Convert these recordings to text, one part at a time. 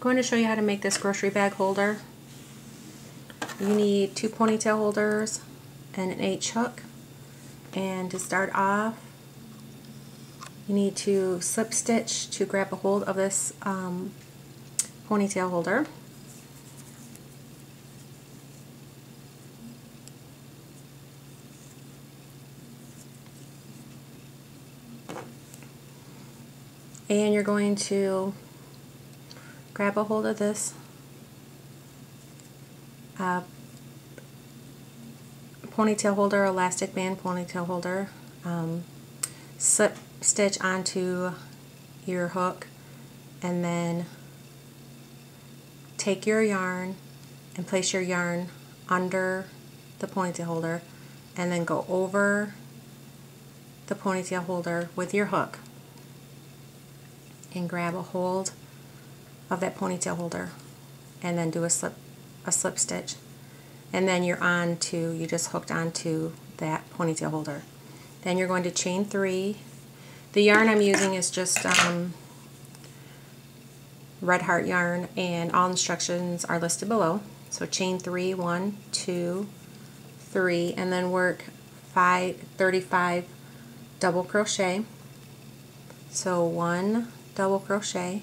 going to show you how to make this grocery bag holder. You need two ponytail holders and an H hook. And to start off, you need to slip stitch to grab a hold of this um, ponytail holder. And you're going to grab a hold of this. Uh, ponytail holder, elastic band ponytail holder, um, slip stitch onto your hook and then take your yarn and place your yarn under the ponytail holder and then go over the ponytail holder with your hook and grab a hold of that ponytail holder and then do a slip a slip stitch. And then you're on to you just hooked onto that ponytail holder. Then you're going to chain three. The yarn I'm using is just um, red heart yarn and all instructions are listed below. So chain three one two three and then work five 35 double crochet. So one double crochet,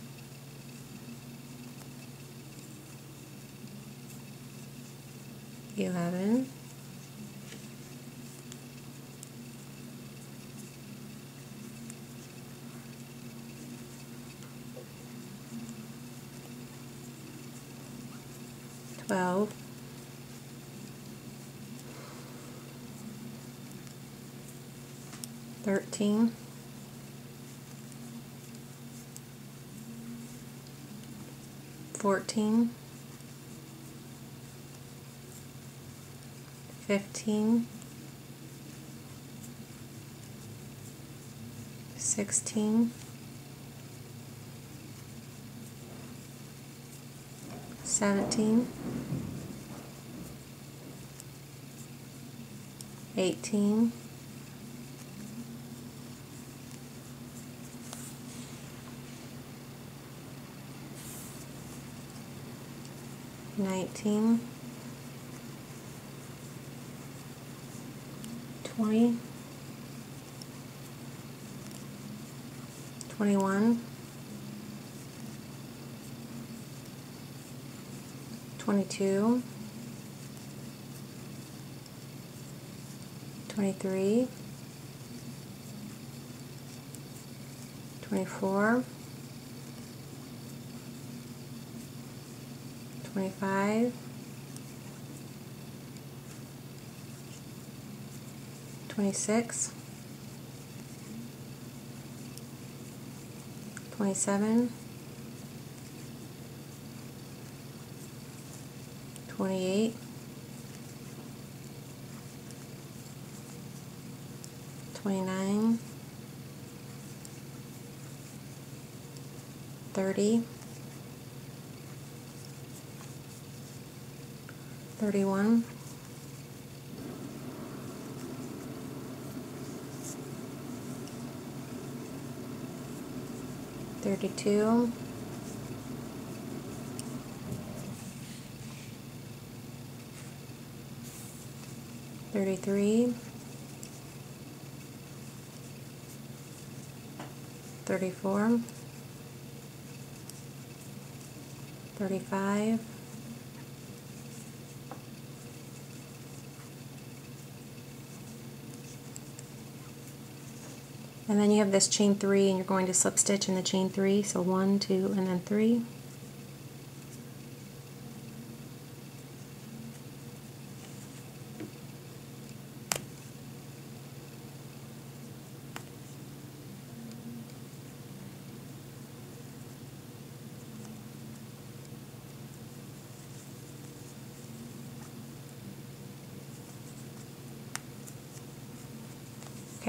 eleven, twelve, thirteen, fourteen, fifteen, sixteen, seventeen, eighteen, nineteen, twenty, twenty-one, twenty-two, twenty-three, twenty-four, twenty-five, twenty-six, twenty-seven, twenty-eight, twenty-nine, thirty, thirty-one, thirty-two, thirty-three, 34, 35, and then you have this chain three and you're going to slip stitch in the chain three. So one two and then three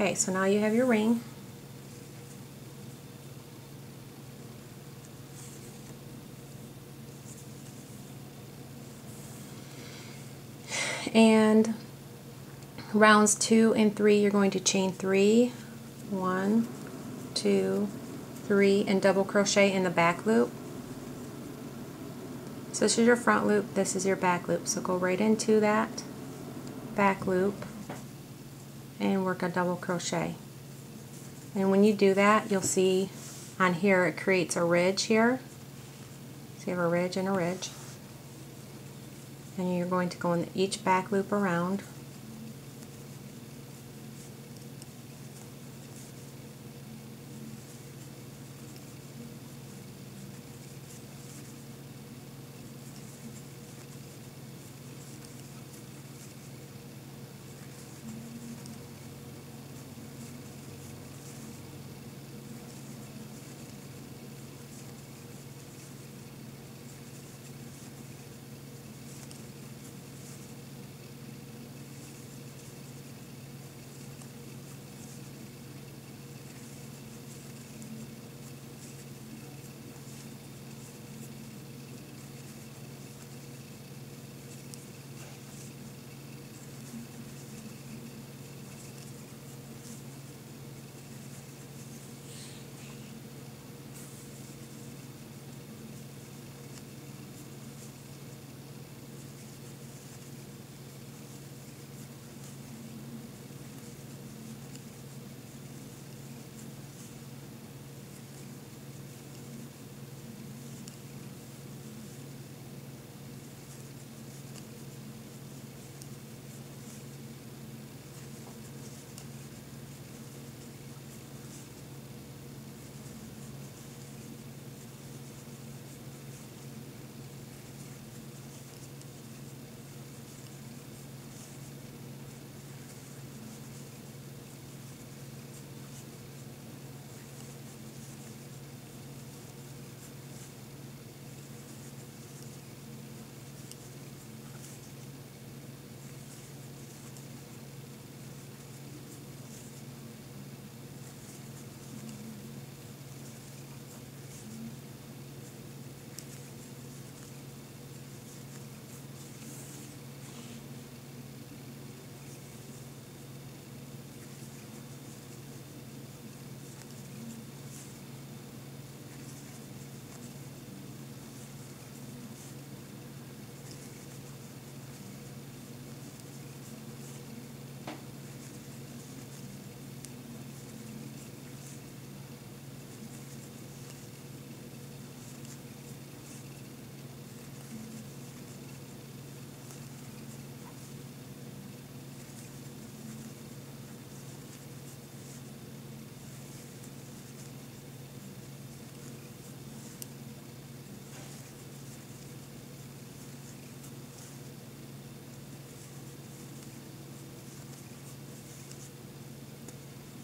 Okay, so now you have your ring. And rounds two and three, you're going to chain three, one, two, three, and double crochet in the back loop. So this is your front loop, this is your back loop. So go right into that back loop and work a double crochet. And when you do that, you'll see on here it creates a ridge here. So you have a ridge and a ridge. And you're going to go in each back loop around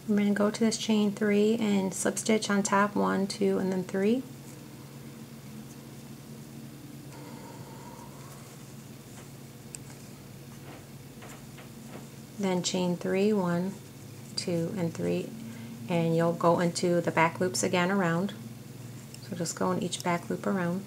I'm going to go to this chain three and slip stitch on top one, two, and then three. Then chain three, one, two, and three, and you'll go into the back loops again around. So just go in each back loop around.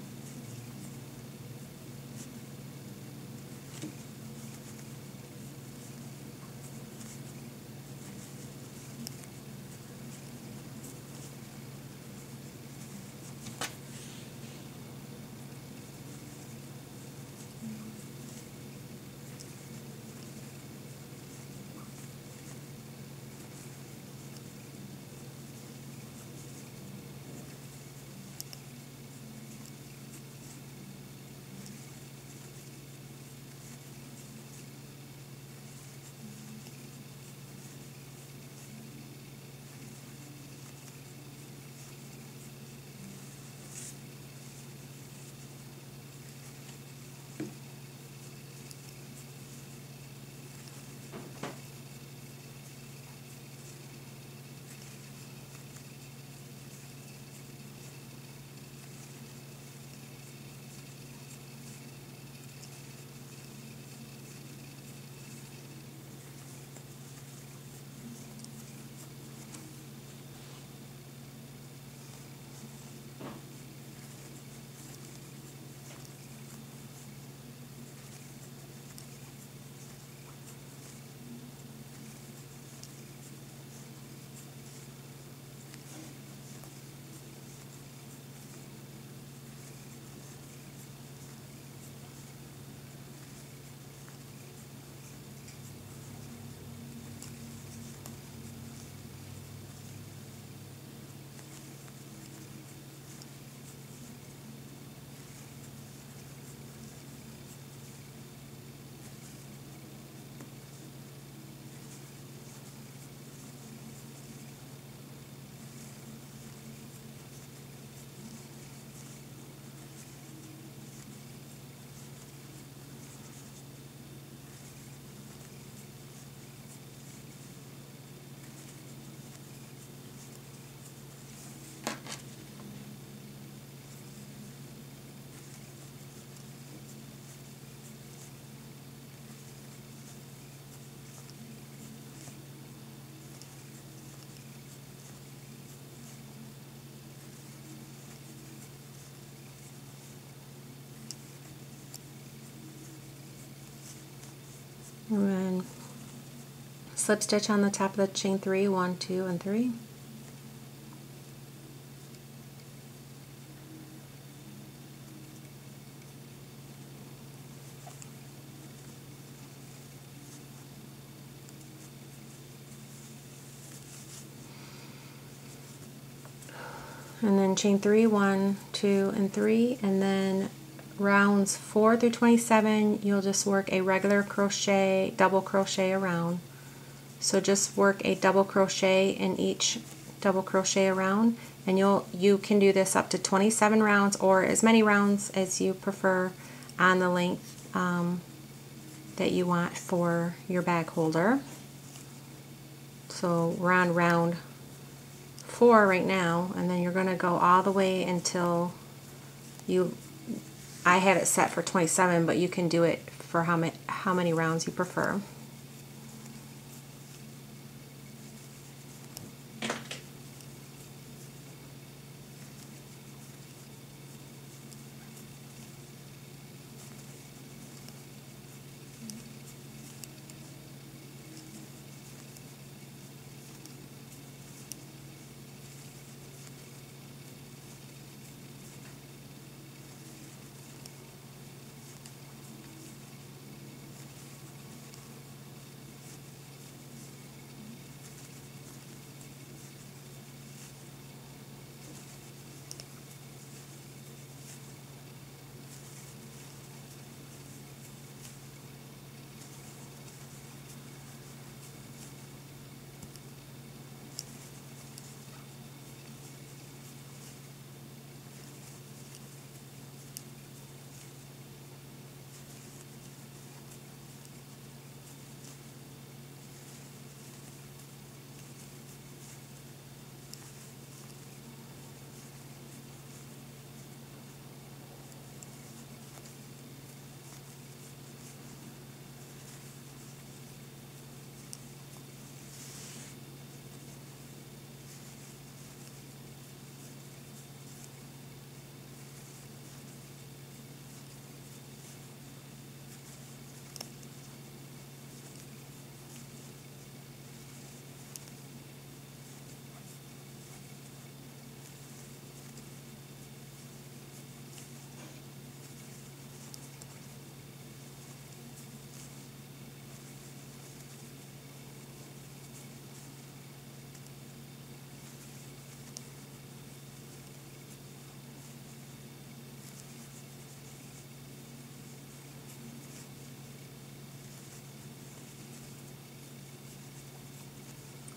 And then slip stitch on the top of the chain three, one, two, and three. and then chain three, one, two, and three, and then rounds four through 27, you'll just work a regular crochet, double crochet around. So just work a double crochet in each double crochet around, and you'll you can do this up to 27 rounds or as many rounds as you prefer on the length um, that you want for your bag holder. So we're on round four right now and then you're going to go all the way until you I have it set for 27 but you can do it for how many how many rounds you prefer.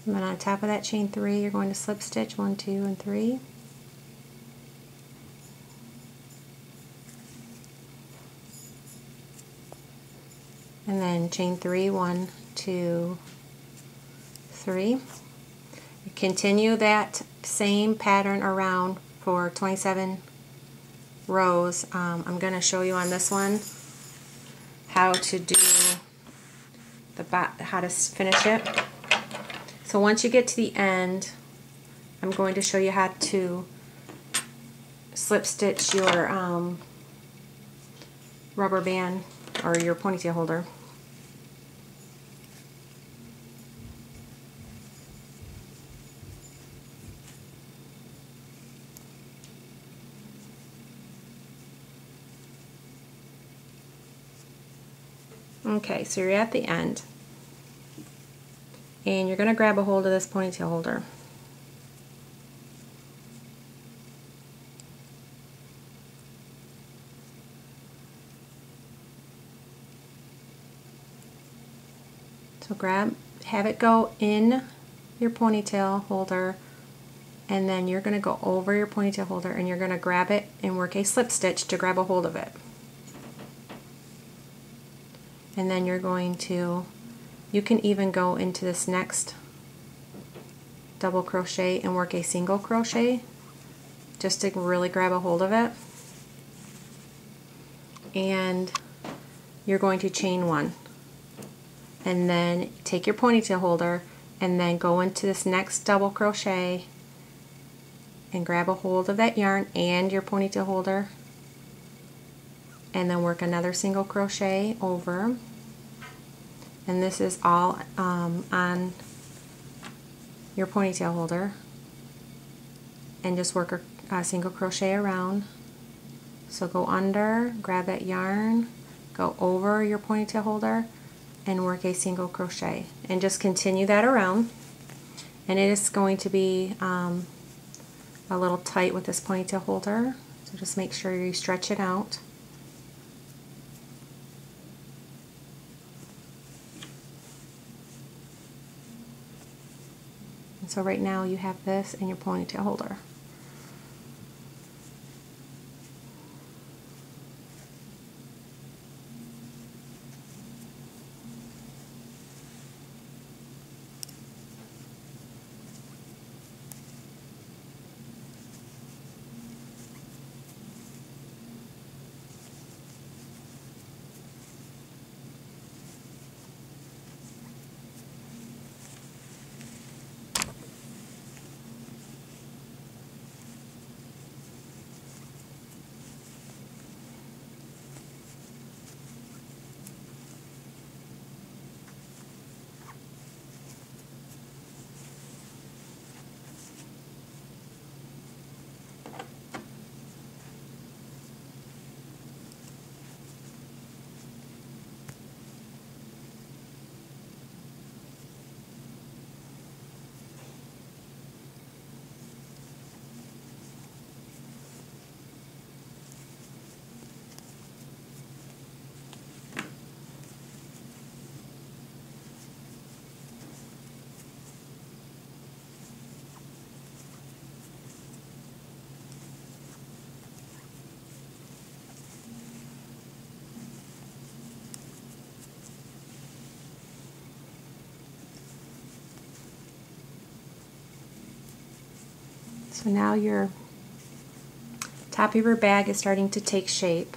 And then on top of that chain three, you're going to slip stitch one, two, and three. And then chain three, one, two, three. Continue that same pattern around for 27 rows. Um, I'm going to show you on this one how to do the how to finish it. So once you get to the end, I'm going to show you how to slip stitch your um, rubber band or your ponytail holder. Okay, so you're at the end and you're going to grab a hold of this ponytail holder. So grab, have it go in your ponytail holder and then you're going to go over your ponytail holder and you're going to grab it and work a slip stitch to grab a hold of it. And then you're going to you can even go into this next double crochet and work a single crochet just to really grab a hold of it. And you're going to chain one. And then take your ponytail holder and then go into this next double crochet and grab a hold of that yarn and your ponytail holder and then work another single crochet over and this is all um, on your ponytail holder. And just work a, a single crochet around. So go under grab that yarn go over your ponytail holder and work a single crochet. And just continue that around. And it is going to be um, a little tight with this ponytail holder. So just make sure you stretch it out so right now you have this in your ponytail holder. So now your top of your bag is starting to take shape.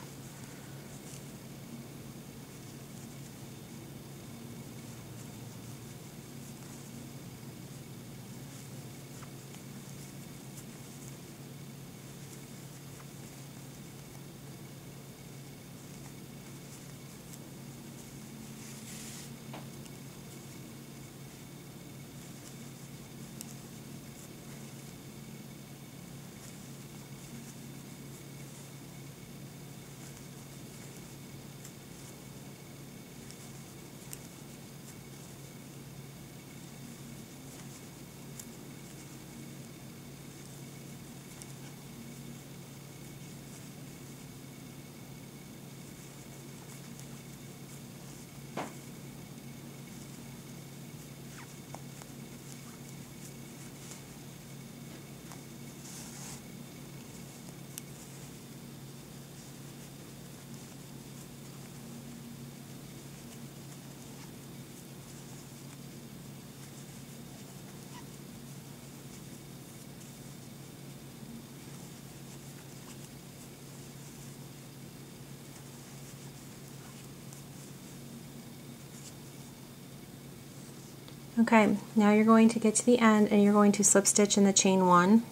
Okay, now you're going to get to the end and you're going to slip stitch in the chain one.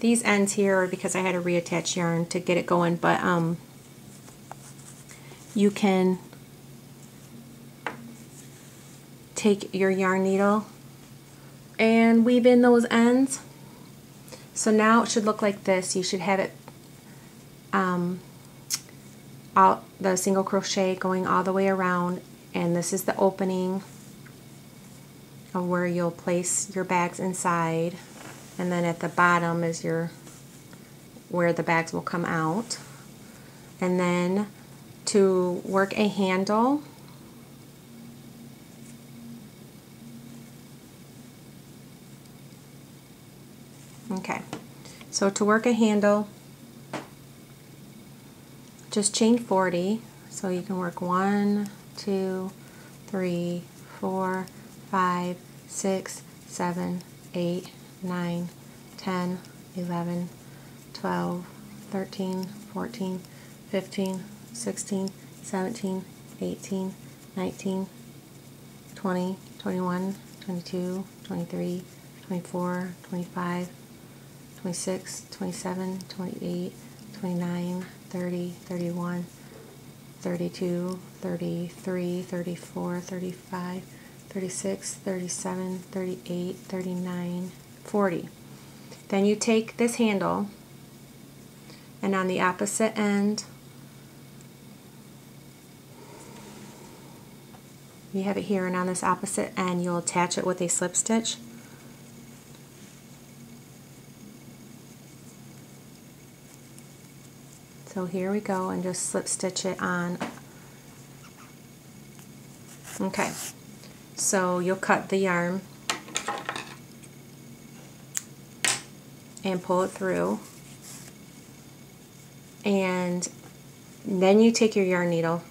These ends here are because I had to reattach yarn to get it going, but um, you can take your yarn needle and weave in those ends so now it should look like this. You should have it um, out the single crochet going all the way around and this is the opening of where you'll place your bags inside and then at the bottom is your where the bags will come out and then to work a handle Okay, so to work a handle, just chain 40. So you can work one, two, three, four, five, six, seven, eight, nine, 10, 11, 12, 13, 14, 15, 16, 17, 18, 19, 20, 21, 22, 23, 24, 25, 26, 27, 28, 29, 30, 31, 32, 33, 34, 35, 36, 37, 38, 39, 40. Then you take this handle and on the opposite end you have it here and on this opposite end you'll attach it with a slip stitch so here we go and just slip stitch it on. Okay. So you'll cut the yarn and pull it through. And then you take your yarn needle